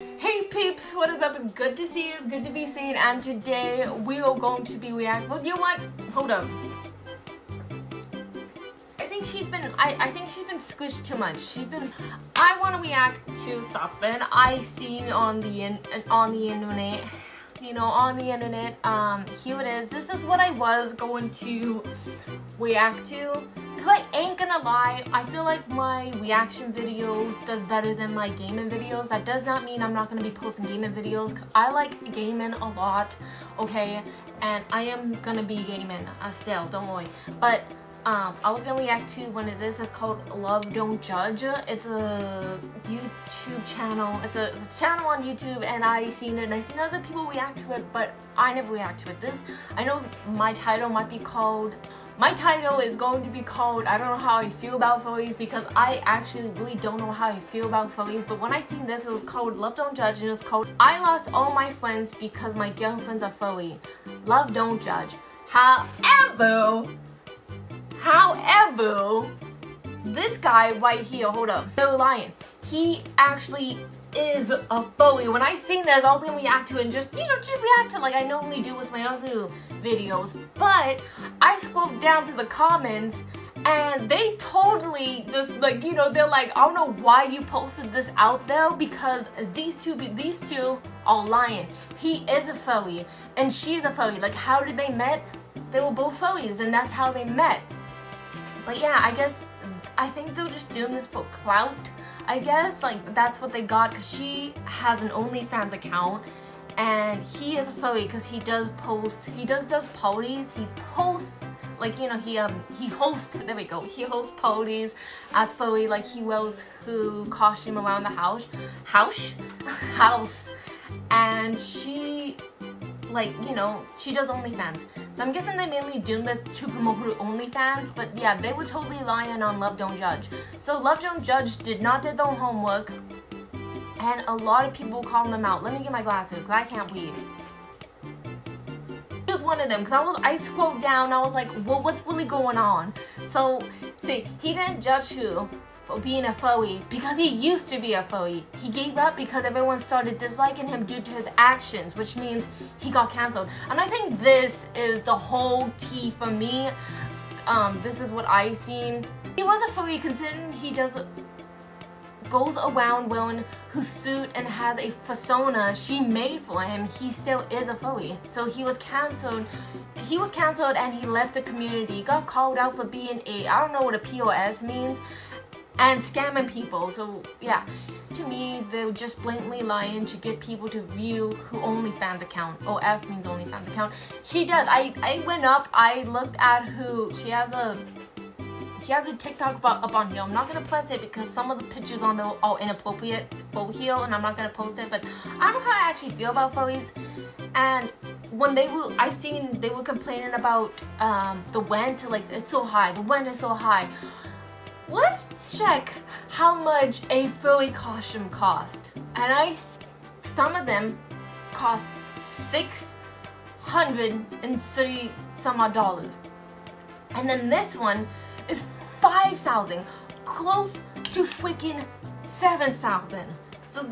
Hey peeps, what is up? It's good to see you, it's good to be seen, and today we are going to be reacting. Well, you know what? Hold up. I think she's been, I, I think she's been squished too much. She's been, I want to react to something I seen on the, in, on the internet. You know, on the internet. Um, here it is. This is what I was going to react to Cause I ain't gonna lie, I feel like my reaction videos does better than my gaming videos. That does not mean I'm not gonna be posting gaming videos. I like gaming a lot, okay? And I am gonna be gaming uh, still, don't worry. But um, I was gonna react to one of this. It's called Love Don't Judge. It's a YouTube channel. It's a, it's a channel on YouTube, and I seen it. and I seen other people react to it, but I never react to it. This I know my title might be called my title is going to be called I don't know how I feel about furries because I actually really don't know how I feel about furries but when I seen this it was called Love Don't Judge and it's called I lost all my friends because my girlfriends are furry. Love Don't Judge. However, however, this guy right here, hold up, no lying, he actually is a furry. When I seen this, I was gonna react to it and just, you know, just react to it like I normally do with my other videos. But I scrolled down to the comments and they totally just like, you know, they're like, I don't know why you posted this out though because these two, these two are lying. He is a furry and she's a furry. Like, how did they met? They were both furries and that's how they met. But yeah, I guess, I think they're just doing this for clout I guess like that's what they got because she has an OnlyFans account and he is a furry because he does post he does does parties he posts like you know he um he hosts there we go he hosts parties as furry like he wears who costume around the house house house and she like, you know, she does OnlyFans. So I'm guessing they mainly do this to promote her OnlyFans, but yeah, they were totally lying on Love Don't Judge. So Love Don't Judge did not do their homework, and a lot of people calling them out. Let me get my glasses, because I can't read. He was one of them, because I was I scrolled down, I was like, well, what's really going on? So, see, he didn't judge who, for being a furry because he used to be a furry. He gave up because everyone started disliking him due to his actions, which means he got canceled. And I think this is the whole tea for me. Um, this is what I've seen. He was a furry considering he does goes around wearing whose suit and has a persona she made for him, he still is a furry. So he was cancelled. He was cancelled and he left the community. Got called out for being a, I don't know what a POS means, and scamming people. So yeah, to me, they're just blatantly lying to get people to view who only OnlyFans account. Oh, F means OnlyFans account. She does. I, I went up, I looked at who, she has a, she has a TikTok about, up on here. I'm not gonna press it because some of the pictures on there are inappropriate for here and I'm not gonna post it, but I don't know how I actually feel about furries. And when they were, I seen they were complaining about um, the rent, like it's so high, the rent is so high. Let's check how much a furry costume cost. And I, some of them cost 630 some odd dollars. And then this one is 5,000, close to freaking 7,000. So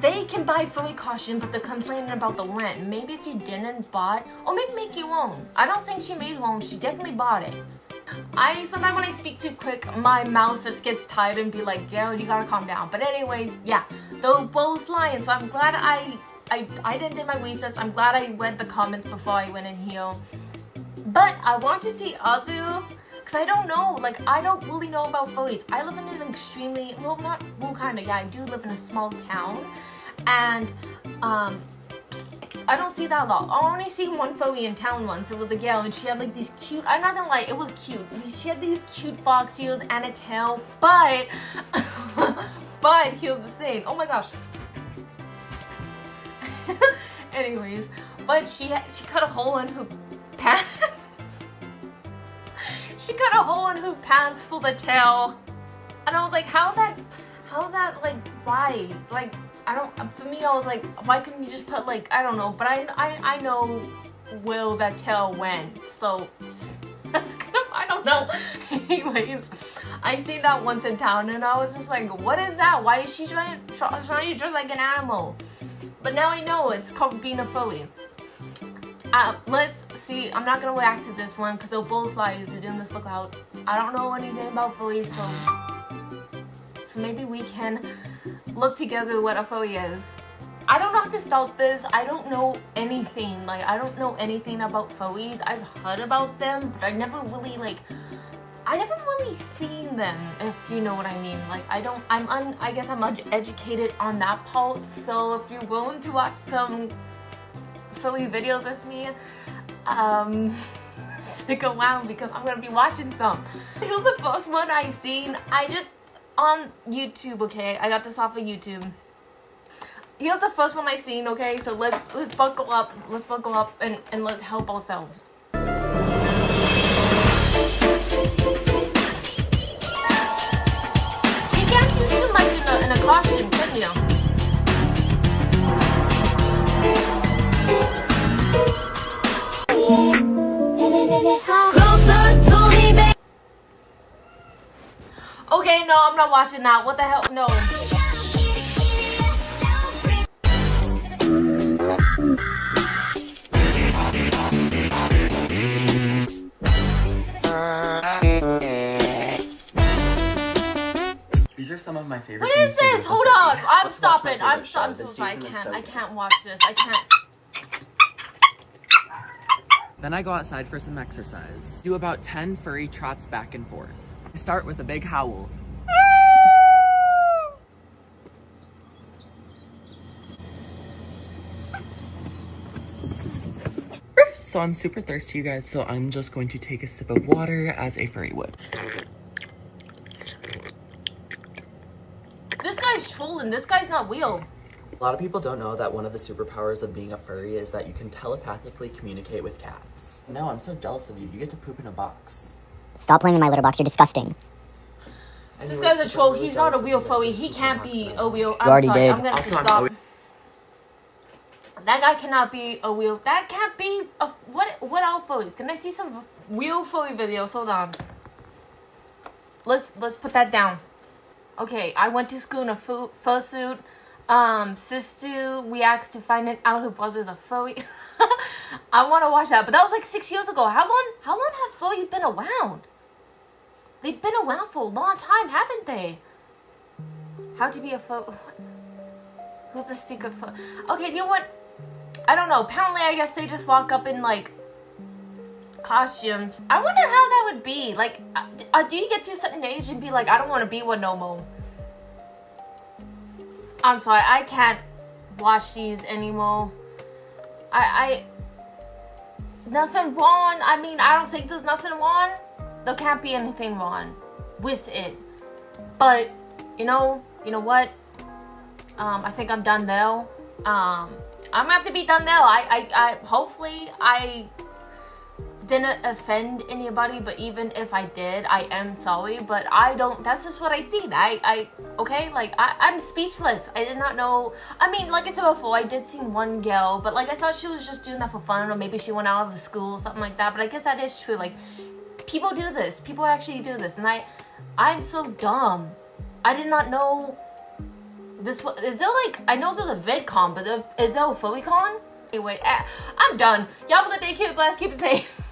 they can buy fully caution, but they're complaining about the rent. Maybe if you didn't bought, or maybe make your own. I don't think she made own, she definitely bought it. I sometimes when I speak too quick, my mouth just gets tired and be like, yo, you gotta calm down. But anyways, yeah, they're both lying. So I'm glad I, I, I didn't do my research. I'm glad I read the comments before I went in here. But I want to see Azu, because I don't know, like, I don't really know about furries. I live in an extremely, well, not, well, kind of, yeah, I do live in a small town. And, um, I don't see that a lot. I only see one furry in town once. It was a girl and she had like these cute, I'm not gonna lie, it was cute. She had these cute fox ears and a tail, but, but he was the same. Oh my gosh. Anyways, but she she cut a hole in her. She cut a hole in her pants for the tail. And I was like, how that, how that like, why? Like, I don't, for me, I was like, why couldn't you just put like, I don't know, but I, I, I know where that tail went, so that's gonna find don't know. Anyways, I seen that once in town and I was just like, what is that? Why is she trying, trying to dress like an animal? But now I know it's called being a Philly. Uh, let's see. I'm not gonna react to this one because they'll both lie. They're doing this for clout. I don't know anything about Philly, so so maybe we can look together what a Philly is. I don't know how to start this. I don't know anything. Like, I don't know anything about Phillies. I've heard about them, but I never really, like, I never really seen them, if you know what I mean. Like, I don't, I'm un, I guess I'm much educated on that part. So if you're willing to watch some Philly videos with me, um, stick around because I'm gonna be watching some. Here's the first one I seen. I just, on YouTube, okay? I got this off of YouTube He was the first one I seen, okay? So let's let's buckle up, let's buckle up and, and let's help ourselves. You can't do too much in a, in a costume, you? Okay, no, I'm not watching that. What the hell? No. These are some of my favorite. What is this? Hold on. I'm stopping. I'm, I'm so. I can't. So I can't watch this. I can't. Then I go outside for some exercise. Do about 10 furry trots back and forth. I start with a big howl. So I'm super thirsty, you guys, so I'm just going to take a sip of water as a furry would. This guy's trolling. This guy's not real. A lot of people don't know that one of the superpowers of being a furry is that you can telepathically communicate with cats. No, I'm so jealous of you. You get to poop in a box. Stop playing in my litter box. You're disgusting. Anyways, this guy's a troll. He's not a wheel furry. He can't be a wheel. I'm sorry. Did. I'm gonna have to stop. That guy cannot be a wheel. That can't be a what? What all furries? Can I see some wheel furry videos? Hold on. Let's let's put that down. Okay, I went to school in a fursuit. Um, sister asked to finding out her brother's a furry. I want to watch that, but that was like six years ago. How long? How long has furries been around? They've been around for a long time, haven't they? How to be a fur? Who's the secret fur? Okay, you know what? I don't know. Apparently, I guess they just walk up in like costumes. I wonder how that would be. Like, uh, uh do you get to a certain age and be like, I don't want to be one no more? I'm sorry, I can't watch these anymore. I, I, nothing wrong. I mean, I don't think there's nothing wrong. There can't be anything wrong with it. But, you know, you know what? Um, I think I'm done though. Um, I'm gonna have to be done now. I, I, I, hopefully I didn't offend anybody, but even if I did, I am sorry, but I don't, that's just what I seen. I, I, okay, like, I, I'm speechless. I did not know, I mean, like I said before, I did see one girl, but like, I thought she was just doing that for fun, or maybe she went out of school, or something like that, but I guess that is true, like, people do this, people actually do this, and I, I'm so dumb. I did not know this is there like I know there's a VidCon, but is there a FurryCon? Anyway, I'm done. Y'all have a good day. Keep it blessed. Keep it safe.